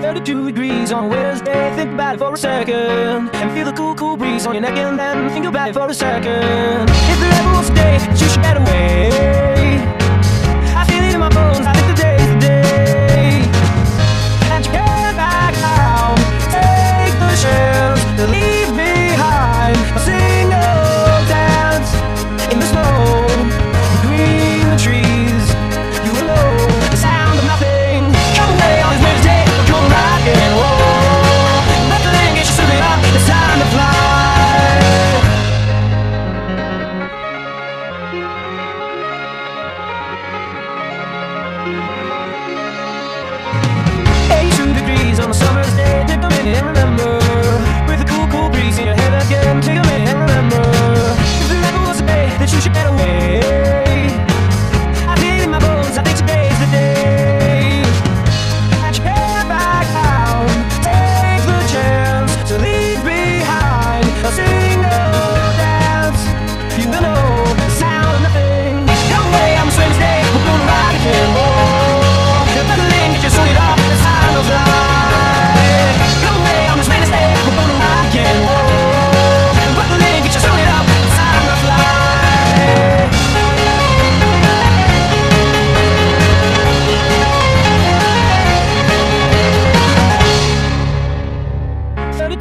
32 degrees on a Wednesday. Think about it for a second. And feel the cool, cool breeze on your neck and then think about it for a second.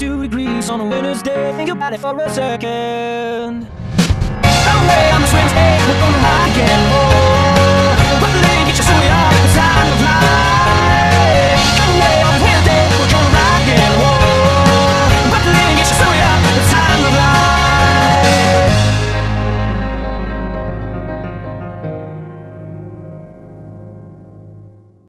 Two degrees on a winter's day. Think about it for a second.